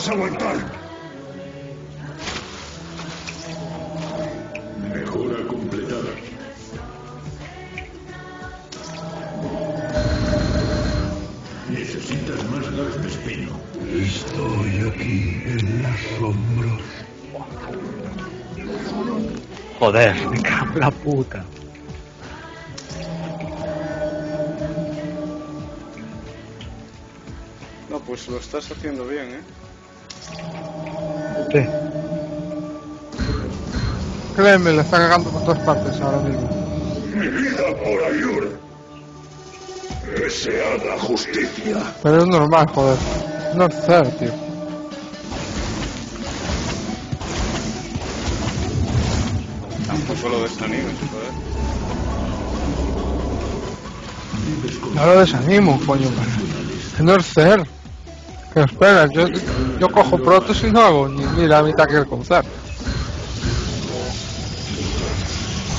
Debemos aguantar. Mejora completada. Necesitas más gas de espino. Estoy aquí en las sombras. Joder, me cago en la puta. No, pues lo estás haciendo bien, ¿eh? Sí. Créeme, le está cagando por todas partes ahora mismo. Mi vida por Ayur. Que se haga justicia. Pero es normal, joder. No es ser, tío. Tampoco lo desanimes, joder. No lo desanimo, coño. No es ser. Que espera, yo, yo cojo protos y no hago ni, ni la mitad que el concer.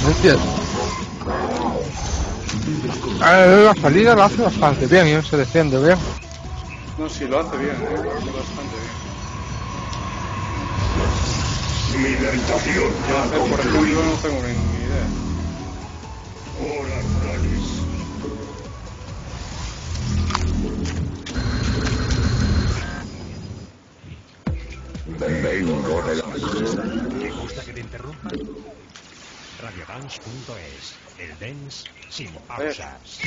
¿Me entiendes? Eh, la salida la hace bastante bien, ¿eh? se defiende bien. No, sí, lo hace bien, ¿eh? Lo hace bastante bien. Mi meditación Yo ha hacer, por ejemplo, no tengo ni idea. La... ¿Te gusta que te interrumpa? Radiodance.es, el dance sin pausas.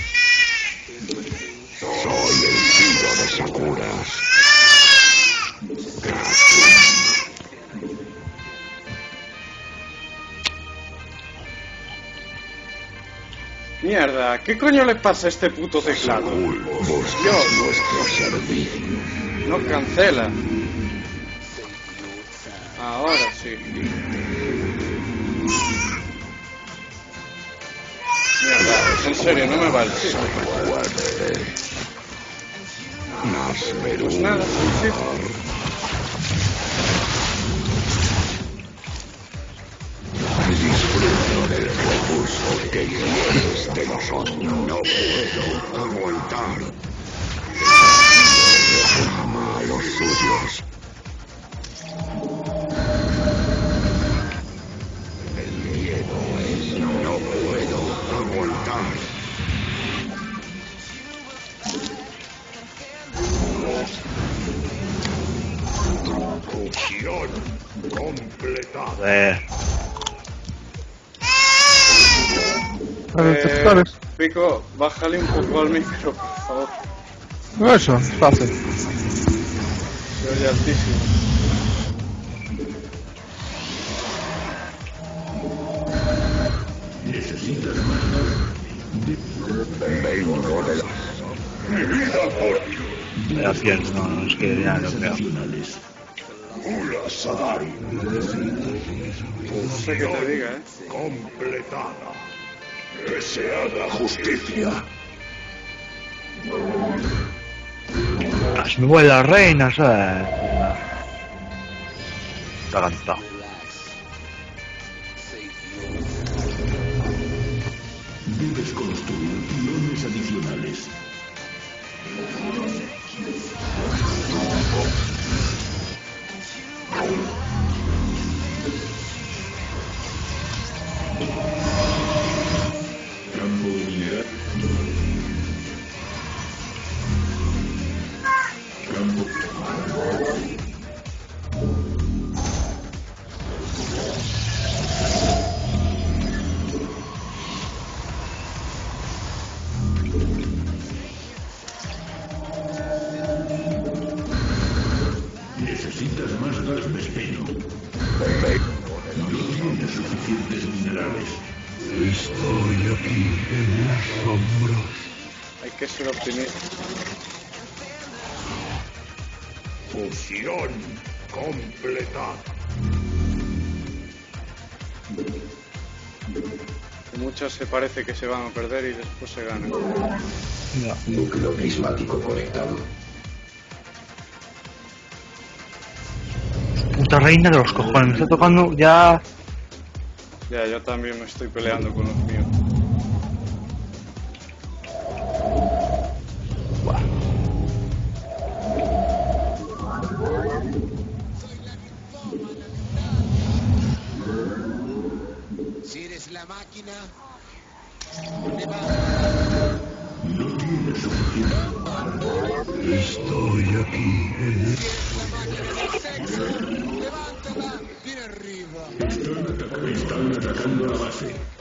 Soy el tiro de Sakuras. Mierda, ¿qué coño le pasa a este puto teclado? Buscas nuestro servicio. No cancela. Ahora sí. Mierda, en serio, no me va el chip. Fuerte. Nasmeru. Pues nada, sí. Disfruto del recurso que quieres de nosotros. No puedo aguantar. Ama a los suyos. Eh. Pico, bájale un poco al micro, por favor. Eso, fácil. Se oye altísimo. Necesitas más Gracias, no, no, es que ya lo creo. Ula Sadari. No sé qué te diga, ¿eh? completada. Que se haga justicia. Ah, se me vuelve la reina, ¿sabes? Está cantado. Espino. No tienes suficientes minerales. Estoy aquí en las sombras. Hay que ser optimista. Fusión completada. Que muchas se parece que se van a perder y después se ganan. Núcleo prismático conectado. puta reina de los cojones, me está tocando ya. Ya, yo también me estoy peleando con los míos. Si eres la máquina, ¿dónde vas? No tienes. Estoy aquí. ¿eh? Si eres la máquina están atacando la base.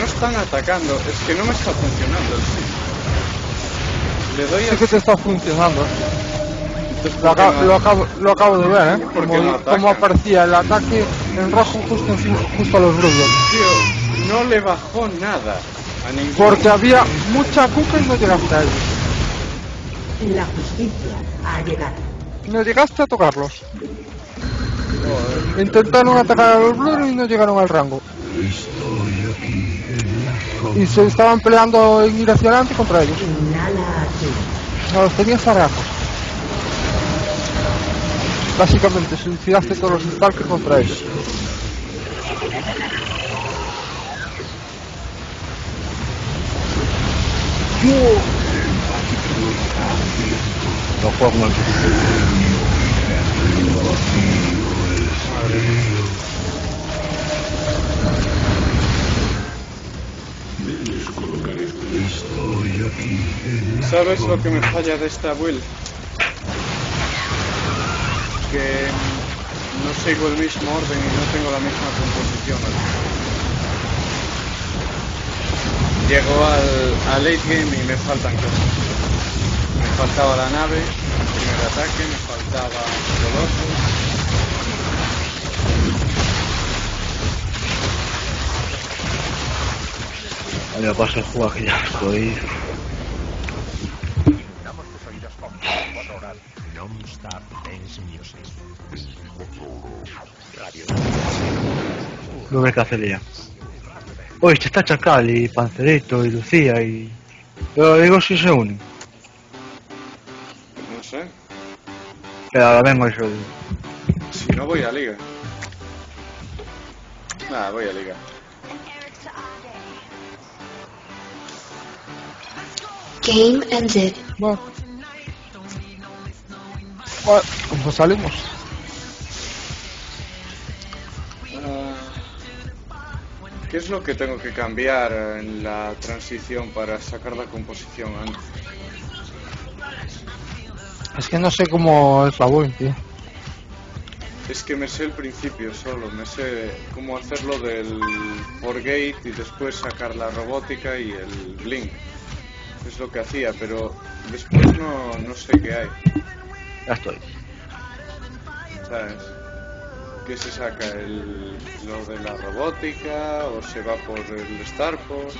No están atacando, es que no me está funcionando el sí. Le doy Sí a... que te está funcionando. Entonces, Lo, ¿por qué acabo, no- lo, acabo, lo acabo de ver, ¿eh? ¿Por qué Como, no ataca? como aparecía el ataque en rojo justo, encima, justo a los brutos. Tío, no le bajó nada a ninguno. Porque había mucha cuca y no llegaste a ellos. La justicia ha llegado. No llegaste a tocarlos. Intentaron atacar a los bluros y no llegaron al rango. Estoy aquí. Y se estaban peleando en ir hacia adelante contra ellos. No los tenías zarajos. Básicamente, suicidaste todos los stalkers contra ellos. No juego mal. Debes colocar esto. Estoy aquí. ¿Sabes lo que me falla de esta build? Que no sigo el mismo orden y no tengo la misma composición. Llego al, al late game y me faltan cosas. Me faltaba la nave, el primer ataque, me faltaba. A mí me pasa el juego que ya estoy. Hacer ya. Oye, este está Chacal y Pancerito y Lucía y... Pero digo si se unen. No sé. Pero ahora vengo eso. Si no voy a liga. Nada, voy a liga. Game ended. Bueno. Bueno, pues salimos. ¿Qué es lo que tengo que cambiar en la transición para sacar la composición antes? Es que no sé cómo es la build, tío. Es que me sé el principio solo, me sé cómo hacerlo del forgate y después sacar la robótica y el blink. Es lo que hacía, pero después no, no sé qué hay, Ya estoy. ¿sabes? ¿Qué se saca? El, ¿Lo de la robótica o se va por el Starport?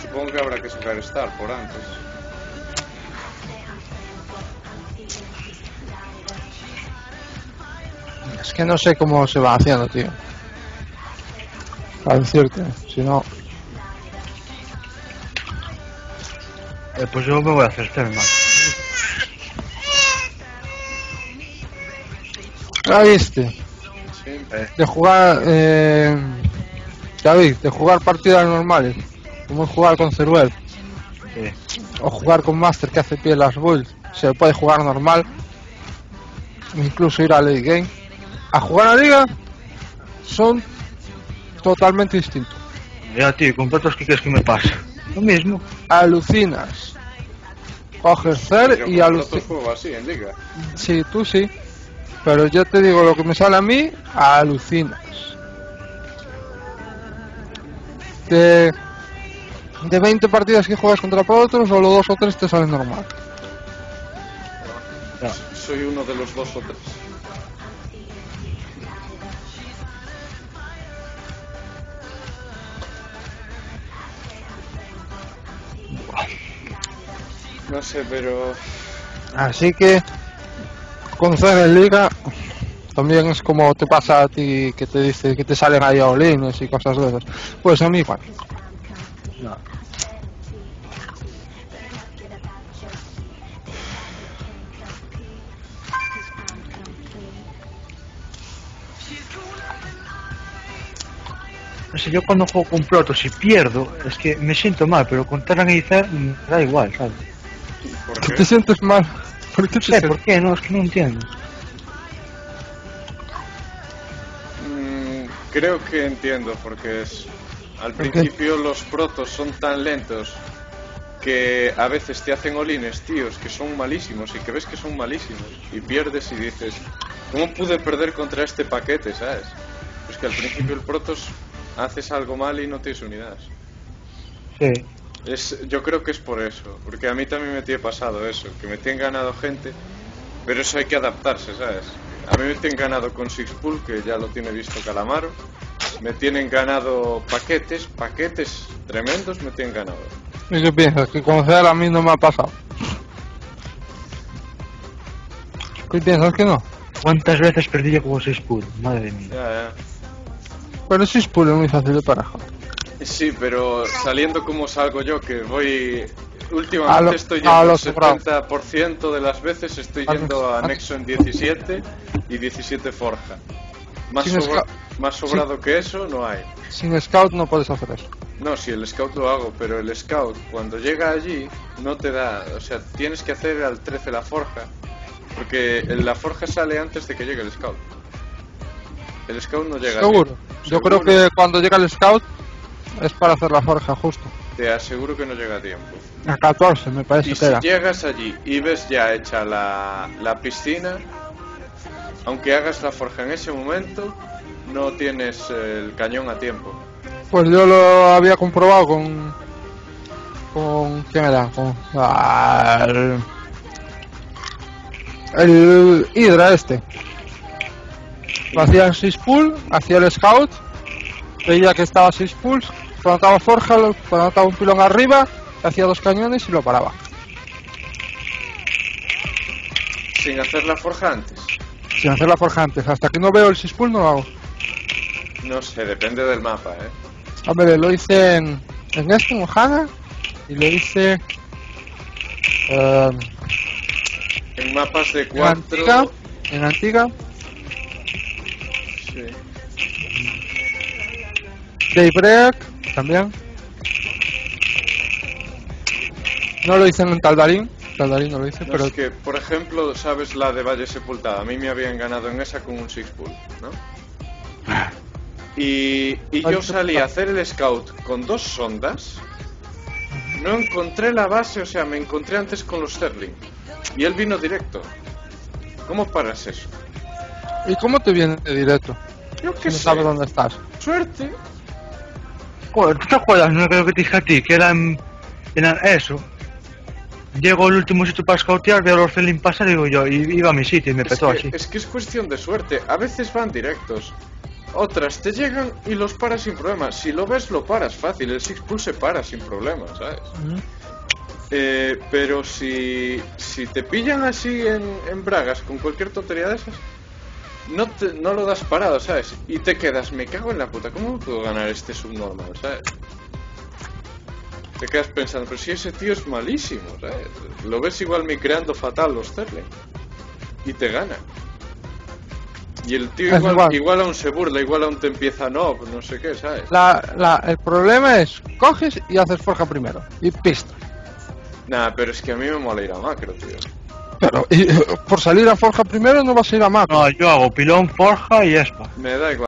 Supongo que habrá que sacar Starport antes. Es que no sé cómo se va haciendo, tío. Para decirte, si no... Eh, pues yo me voy a hacer Thermal. Ah, viste. De jugar... Eh... David, de jugar partidas normales. Como jugar con Ceruel. Sí. O jugar con Master que hace pie las builds. Se puede jugar normal. Incluso ir a late game. A jugar a liga son totalmente distintos. Ya, tío, con otros que quieres que me pase. Lo mismo. Alucinas. Coges Cer Pero y alucinas. Así en liga. Sí, tú sí. Pero yo te digo lo que me sale a mí, alucinas. De, de 20 partidas que juegas contra Protoss, solo dos o tres te salen normal. Soy uno de los dos o tres. No sé, pero Así que con en liga también es como te pasa a ti que te dice que te salen ahí olines y cosas de esas. Pues a mí igual. No sé, yo cuando juego con Protoss y pierdo, es que me siento mal, pero con Terran y me da igual, ¿sabes? ¿por ¿Qué qué? te sientes mal? ¿Por qué te No sé, sientes- ¿por qué? No, es que no entiendo. Mm, creo que entiendo, porque es al ¿Por qué? principio los protos son tan lentos que a veces te hacen olines, tíos, que son malísimos y que ves que son malísimos y pierdes y dices, ¿cómo pude perder contra este paquete, sabes? Pues que al principio el protos haces algo mal y no tienes unidades. Sí. Es, yo creo que es por eso, porque a mí también me tiene pasado eso, que me tienen ganado gente, pero eso hay que adaptarse, ¿sabes? A mí me tienen ganado con Sixpool, que ya lo tiene visto Calamaro, me tienen ganado paquetes, paquetes tremendos me tienen ganado. ¿Y qué piensas? Que con Cer a mí no me ha pasado. ¿Qué piensas que no? ¿Cuántas veces perdí yo como 6 puros? Madre mía. Ya, Pero sí es puro, es muy fácil de parajar. Sí, pero saliendo como salgo yo, que voy... Últimamente lo- estoy yendo sobrado. 70% de las veces estoy yendo a a- Nexo en 17 y 17 Forja. Más, sobra- más sobrado que eso no hay. Sin scout no puedes hacer eso. No, si el scout lo hago, pero el scout cuando llega allí no te da, o sea, tienes que hacer al 13 la forja, porque la forja sale antes de que llegue el scout. El scout no llega. Seguro. Yo creo que cuando llega el scout es para hacer la forja justo. Te aseguro que no llega a tiempo. A 14 me parece Y que si era. llegas allí y ves ya hecha la, la piscina, aunque hagas la forja en ese momento, no tienes el cañón a tiempo. Pues yo lo había comprobado con. con. ¿Quién era? Con. ah, el, el Hydra este. Lo hacía en 6 pool, hacía el scout, veía que estaba 6 pools, plantaba forja, lo- plantaba un pilón arriba, hacía dos cañones y lo paraba. Sin hacer la forja antes. Sin hacer la forja antes. Hasta que no veo el 6 pool no lo hago. No sé, depende del mapa, ¿eh? Hombre, lo hice en, en este, en Ohana, y lo hice eh, En mapas de en 4... Antigua, en Antigua, Sí. Daybreak también. No lo hice en Taldarín, Taldarín no lo hice, No, pero es que, por ejemplo, sabes la de Valle Sepultada. A mí me habían ganado en esa con un six pool, ¿no? Y, y yo salí a hacer el scout con dos sondas. No encontré la base, o sea, me encontré antes con los Sterling. Y él vino directo. ¿Cómo paras eso? ¿y cómo te viene de directo? Yo Si qué no sé. sabes dónde estás. Suerte. Joder, ¿tú te acuerdas? No creo que te dije a ti, que era en, en eso. Llego al último sitio para scoutear, veo a los Orcelin pasar y digo yo, y iba a mi sitio y me Es petó que, así. es que es cuestión de suerte. A veces van directos. Otras te llegan y los paras sin problema. Si lo ves, lo paras fácil. El six se para sin problema, ¿sabes? Eh, pero si, si te pillan así en, en bragas con cualquier tontería de esas, no, te- no lo das parado, ¿sabes? Y te quedas, me cago en la puta, ¿cómo puedo ganar este subnormal, ¿sabes? Te quedas pensando, pero si ese tío es malísimo, ¿sabes? Lo ves igual me creando fatal los Sterling. Y te gana. Y el tío igual, igual. igual aún se burla, igual aún te empieza no, no sé qué, ¿sabes? La, la, el problema es, coges y haces forja primero, y pista. Nah, pero es que a mí me mola ir a macro, tío. Pero y, por salir a forja primero no vas a ir a mapa. No, yo hago pilón, forja y espa. Me da igual.